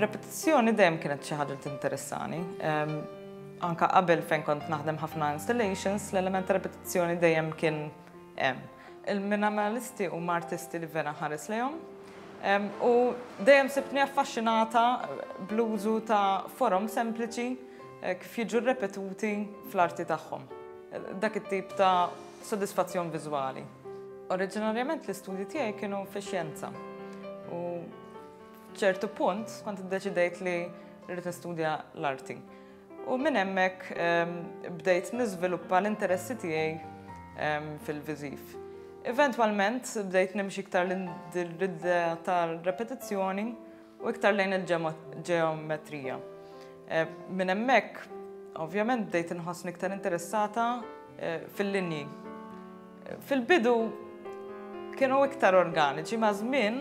Il-repetizzjoni dejjem kienet xi ħaġa li tinteressani. Ehm, anka qabel fejn kont naħdem ħafna installations, l-element ta' repetizzjoni dejjem kien hemm. Il-minimalisti huma artisti li vera nħares lejhom u dejjem sibtni affaxxinata bl-użu ta' forom sempliċi eh, kif jiġu rrepetuti fl-arti tagħhom. Dak it-tip ta' sodisfazzjon viżwali. Oriġinarjament l-istudji tiegħi kienu fi xjenza. U ċertu punt kont iddeċidejt li rrid nistudja l-arti. U minn hemmhekk bdejt niżviluppa l-interessi tiegħi fil-viżiv. Eventwalment bdejt nimxi iktar l-idea tal-repetizzjoni u iktar lejn il-ġeometrija. Eh, minn hemmhekk, ovvjament bdejt inħossni iktar interessata eh, fil-linji. Fil-bidu kienu iktar organiċi, maż-żmien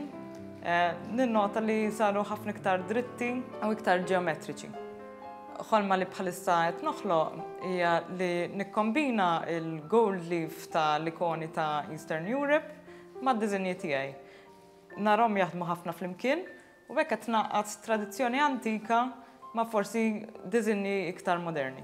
ninnota li saru ħafna iktar dritti u iktar ġeometriċi. Ħolma li bħalissa qed noħloq hija li nikkombina l-gold leaf ta' l-ikoni ta' Eastern Europe mad-diżinji tiegħi. Narahom jaħdmu ħafna flimkien U b'hekk qed tnaqqas tradizzjoni antika ma' forsi diżinji iktar moderni.